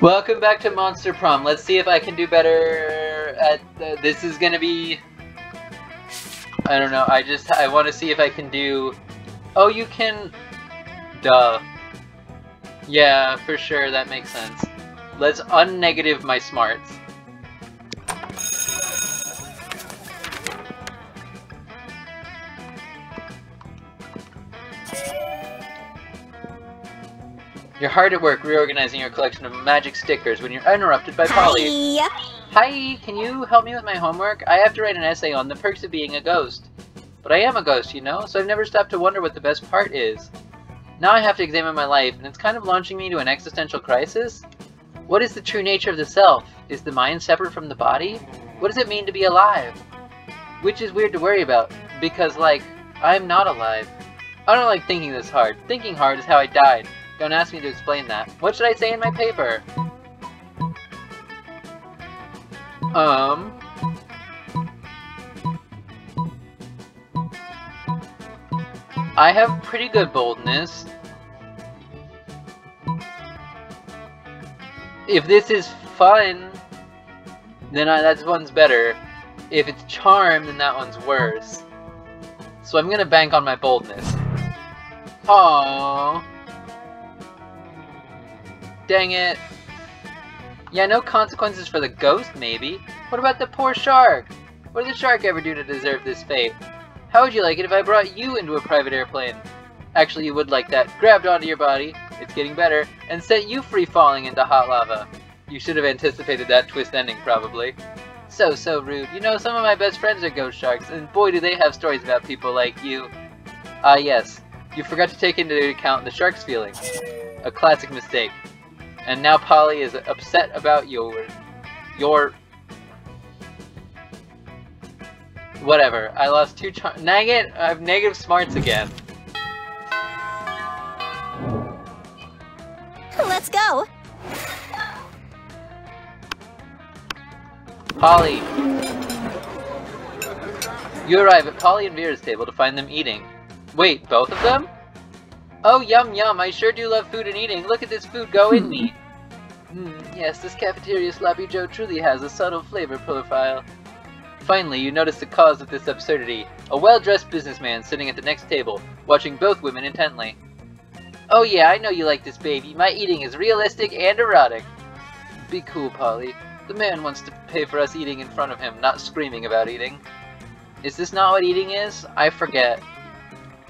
Welcome back to Monster Prom. Let's see if I can do better at uh, this is gonna be I don't know. I just I want to see if I can do Oh, you can duh. Yeah, for sure that makes sense. Let's unnegative my smarts. You're hard at work reorganizing your collection of magic stickers when you're interrupted by Polly. Hi. Hi, can you help me with my homework? I have to write an essay on the perks of being a ghost. But I am a ghost, you know, so I've never stopped to wonder what the best part is. Now I have to examine my life, and it's kind of launching me to an existential crisis. What is the true nature of the self? Is the mind separate from the body? What does it mean to be alive? Which is weird to worry about, because, like, I'm not alive. I don't like thinking this hard. Thinking hard is how I died. Don't ask me to explain that. What should I say in my paper? Um... I have pretty good boldness. If this is fun, then I, that one's better. If it's charm, then that one's worse. So I'm gonna bank on my boldness. Aww. Dang it. Yeah, no consequences for the ghost, maybe. What about the poor shark? What did the shark ever do to deserve this fate? How would you like it if I brought you into a private airplane? Actually, you would like that. Grabbed onto your body, it's getting better, and sent you free falling into hot lava. You should have anticipated that twist ending, probably. So, so rude. You know, some of my best friends are ghost sharks, and boy do they have stories about people like you. Ah, yes. You forgot to take into account the shark's feelings. A classic mistake. And now Polly is upset about your... your... Whatever. I lost two char- Nugget! I have negative smarts again. Let's go. Polly! You arrive at Polly and Vera's table to find them eating. Wait, both of them? Oh, yum yum, I sure do love food and eating. Look at this food go in me. Hmm, yes, this cafeteria Sloppy Joe truly has a subtle flavor profile. Finally, you notice the cause of this absurdity. A well-dressed businessman sitting at the next table, watching both women intently. Oh yeah, I know you like this baby. My eating is realistic and erotic. Be cool, Polly. The man wants to pay for us eating in front of him, not screaming about eating. Is this not what eating is? I forget.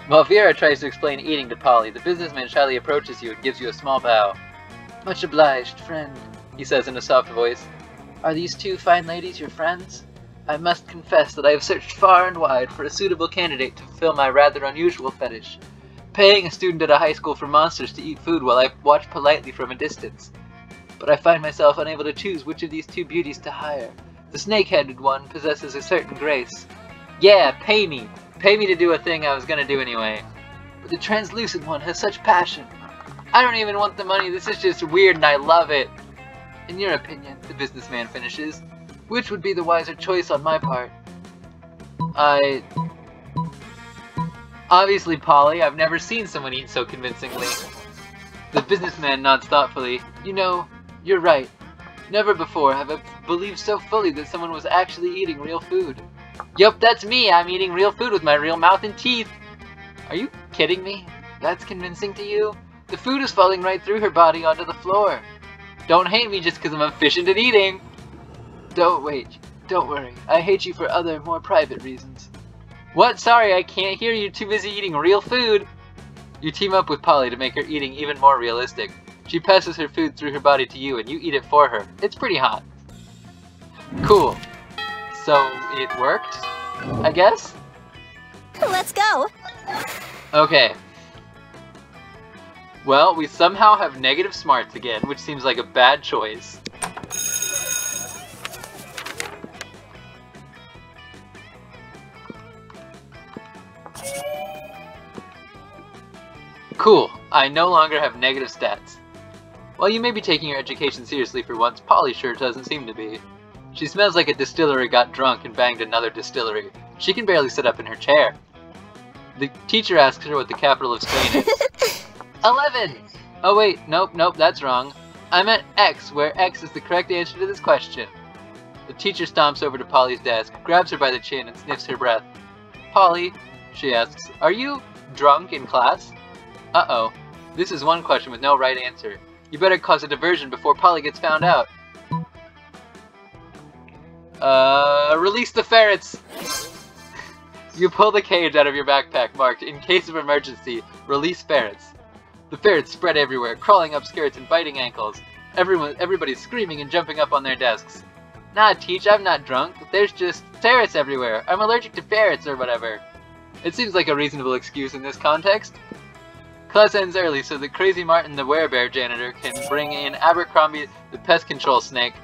While Vera tries to explain eating to Polly, the businessman shyly approaches you and gives you a small bow. Much obliged, friend, he says in a soft voice. Are these two fine ladies your friends? I must confess that I have searched far and wide for a suitable candidate to fulfill my rather unusual fetish. Paying a student at a high school for monsters to eat food while I watch politely from a distance. But I find myself unable to choose which of these two beauties to hire. The snake-headed one possesses a certain grace. Yeah, pay me! Pay me to do a thing I was gonna do anyway. But the translucent one has such passion. I don't even want the money, this is just weird and I love it. In your opinion, the businessman finishes, which would be the wiser choice on my part? I... Obviously, Polly, I've never seen someone eat so convincingly. The businessman nods thoughtfully. You know, you're right. Never before have I believed so fully that someone was actually eating real food. Yup, that's me! I'm eating real food with my real mouth and teeth! Are you kidding me? That's convincing to you? The food is falling right through her body onto the floor. Don't hate me just because I'm efficient at eating! Don't wait. Don't worry. I hate you for other, more private reasons. What? Sorry, I can't hear you. Too busy eating real food. You team up with Polly to make her eating even more realistic. She passes her food through her body to you and you eat it for her. It's pretty hot. Cool. So, it worked? I guess? Let's go. Okay. Well, we somehow have negative smarts again, which seems like a bad choice. Cool. I no longer have negative stats. While you may be taking your education seriously for once, Polly sure doesn't seem to be. She smells like a distillery got drunk and banged another distillery. She can barely sit up in her chair. The teacher asks her what the capital of Spain is. Eleven! Oh wait, nope, nope, that's wrong. I meant X, where X is the correct answer to this question. The teacher stomps over to Polly's desk, grabs her by the chin, and sniffs her breath. Polly, she asks, are you drunk in class? Uh-oh. This is one question with no right answer. You better cause a diversion before Polly gets found out. Uh, release the ferrets! you pull the cage out of your backpack marked, in case of emergency, release ferrets. The ferrets spread everywhere, crawling up skirts and biting ankles. Everyone, everybody's screaming and jumping up on their desks. Nah, Teach, I'm not drunk. There's just ferrets everywhere. I'm allergic to ferrets or whatever. It seems like a reasonable excuse in this context. Class ends early so that Crazy Martin the Werebear janitor can bring in Abercrombie the pest control snake.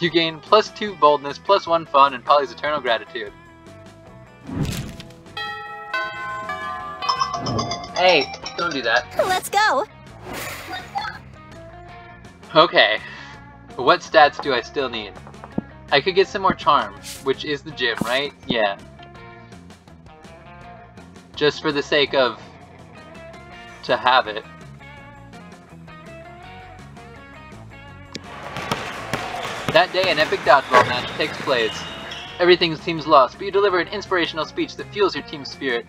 You gain plus 2 boldness, plus 1 fun, and Polly's eternal gratitude. Hey, don't do that. Let's go. Okay. What stats do I still need? I could get some more charm, which is the gym, right? Yeah. Just for the sake of... to have it. That day, an epic dodgeball match takes place. Everything seems lost, but you deliver an inspirational speech that fuels your team's spirit,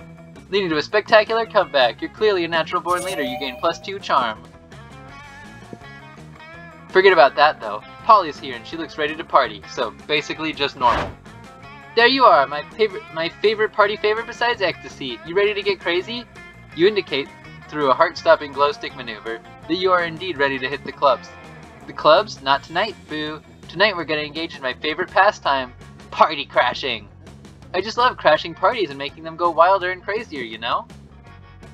leading to a spectacular comeback. You're clearly a natural-born leader. You gain plus two charm. Forget about that, though. Polly's here, and she looks ready to party, so basically just normal. There you are, my favorite, my favorite party favorite besides ecstasy. You ready to get crazy? You indicate, through a heart-stopping glow stick maneuver, that you are indeed ready to hit the clubs. The clubs? Not tonight, boo. Tonight we're gonna engage in my favorite pastime, party crashing. I just love crashing parties and making them go wilder and crazier, you know?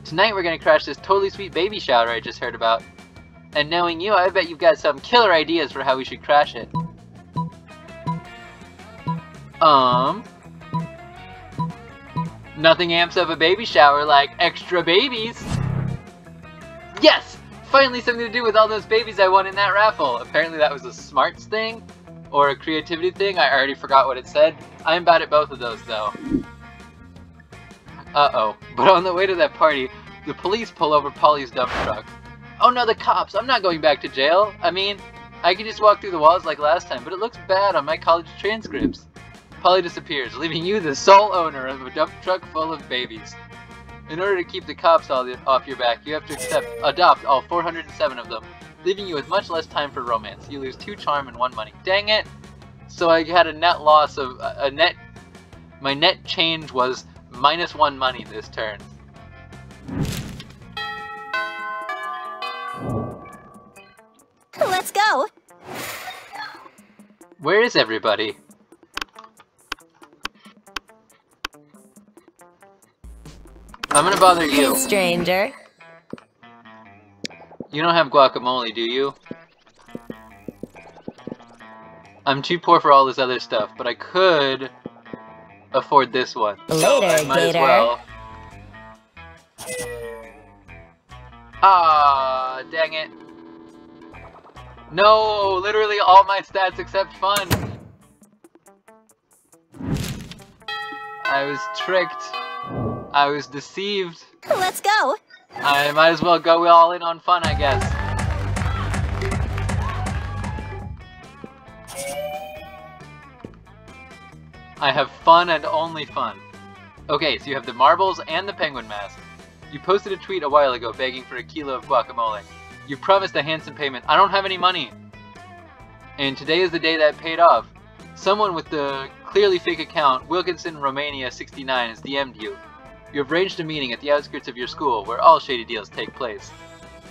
Tonight we're gonna crash this totally sweet baby shower I just heard about. And knowing you, I bet you've got some killer ideas for how we should crash it. Um... Nothing amps up a baby shower like extra babies! Yes! Finally something to do with all those babies I won in that raffle. Apparently that was a smarts thing or a creativity thing. I already forgot what it said. I'm bad at both of those though. Uh-oh. But on the way to that party, the police pull over Polly's dump truck. Oh no, the cops! I'm not going back to jail! I mean, I could just walk through the walls like last time, but it looks bad on my college transcripts. Polly disappears, leaving you the sole owner of a dump truck full of babies. In order to keep the cops all the, off your back, you have to accept, adopt all 407 of them, leaving you with much less time for romance. You lose two charm and one money. Dang it! So I had a net loss of, a, a net, my net change was minus one money this turn. Let's go. Where is everybody? I'm gonna bother you. Hey, stranger. You don't have guacamole, do you? I'm too poor for all this other stuff, but I could afford this one. Later, so might Gator. As well. Ah, dang it. No, literally all my stats except fun. I was tricked. I was deceived. Let's go. I might as well go all in on fun, I guess. I have fun and only fun. Okay, so you have the marbles and the penguin mask. You posted a tweet a while ago begging for a kilo of guacamole. You promised a handsome payment. I don't have any money. And today is the day that paid off. Someone with the clearly fake account, Wilkinson Romania 69, has DM'd you. You have arranged a meeting at the outskirts of your school where all shady deals take place.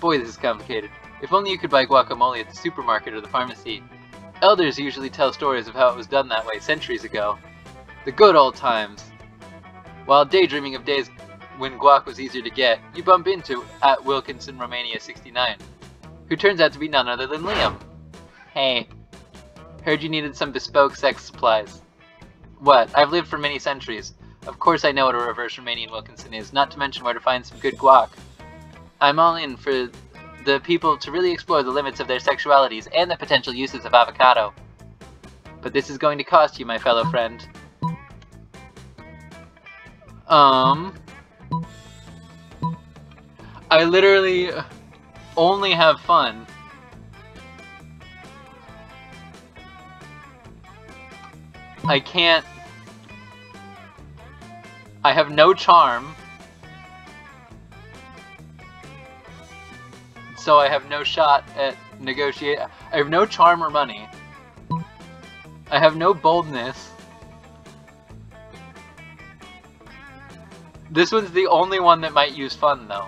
Boy, this is complicated. If only you could buy guacamole at the supermarket or the pharmacy. Elders usually tell stories of how it was done that way centuries ago. The good old times. While daydreaming of days when guac was easier to get, you bump into at Wilkinson Romania 69, who turns out to be none other than Liam. Hey, heard you needed some bespoke sex supplies. What? I've lived for many centuries. Of course I know what a reverse Romanian Wilkinson is, not to mention where to find some good guac. I'm all in for the people to really explore the limits of their sexualities and the potential uses of avocado. But this is going to cost you, my fellow friend. Um... I literally only have fun. I can't I have no charm. So I have no shot at negotiate. I have no charm or money. I have no boldness. This one's the only one that might use fun, though.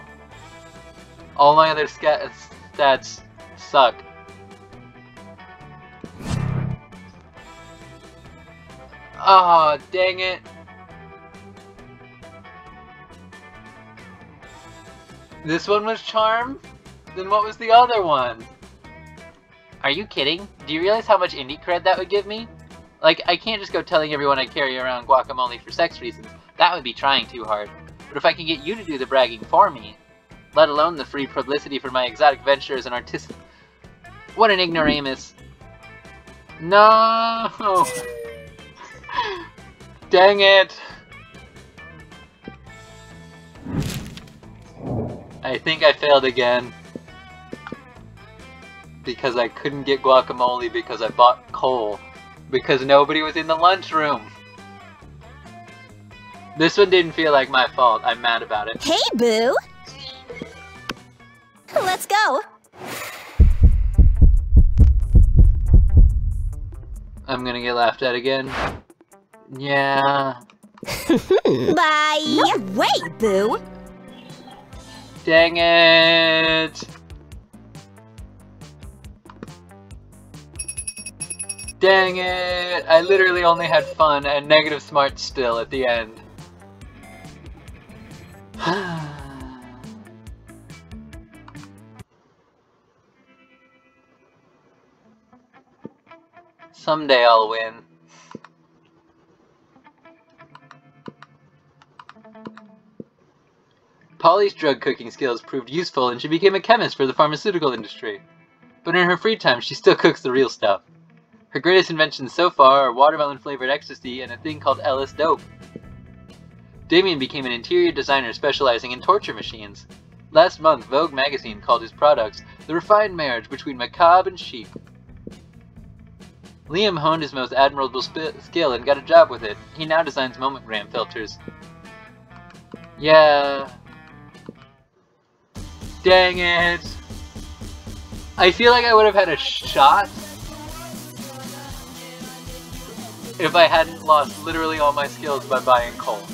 All my other stats suck. Oh, dang it. This one was charm? Then what was the other one? Are you kidding? Do you realize how much indie cred that would give me? Like, I can't just go telling everyone I carry around guacamole for sex reasons. That would be trying too hard. But if I can get you to do the bragging for me, let alone the free publicity for my exotic ventures and artistic... What an ignoramus. No! Dang it! I think I failed again. Because I couldn't get guacamole because I bought coal. Because nobody was in the lunchroom. This one didn't feel like my fault. I'm mad about it. Hey, Boo! Let's go! I'm gonna get laughed at again. Yeah. Bye! No way, Boo! Dang it! Dang it! I literally only had fun and negative smart still at the end. Someday I'll win. Polly's drug cooking skills proved useful and she became a chemist for the pharmaceutical industry. But in her free time, she still cooks the real stuff. Her greatest inventions so far are watermelon flavored ecstasy and a thing called Ellis Dope. Damien became an interior designer specializing in torture machines. Last month, Vogue magazine called his products the refined marriage between macabre and chic. Liam honed his most admirable skill and got a job with it. He now designs momentgram filters. Yeah. Dang it. I feel like I would have had a shot if I hadn't lost literally all my skills by buying coal.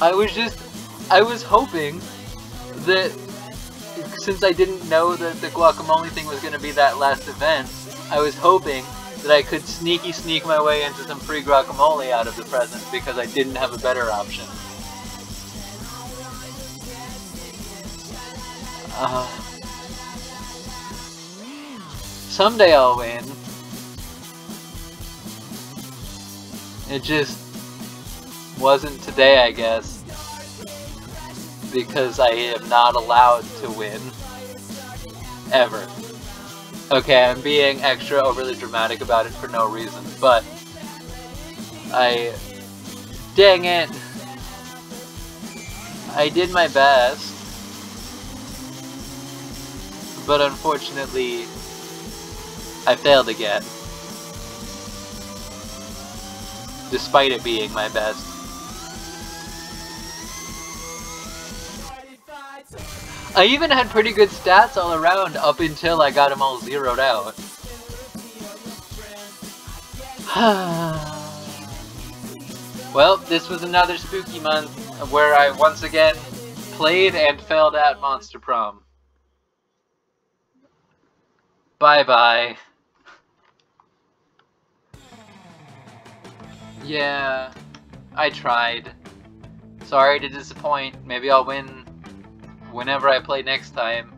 I was just, I was hoping that since I didn't know that the guacamole thing was going to be that last event, I was hoping that I could sneaky sneak my way into some free guacamole out of the present because I didn't have a better option. Uh, someday I'll win. It just wasn't today, I guess. Because I am not allowed to win. Ever. Okay, I'm being extra overly dramatic about it for no reason, but... I... Dang it! I did my best. But unfortunately, I failed again. Despite it being my best. I even had pretty good stats all around up until I got them all zeroed out. well, this was another spooky month where I once again played and failed at Monster Prom. Bye-bye. Yeah, I tried. Sorry to disappoint. Maybe I'll win whenever I play next time.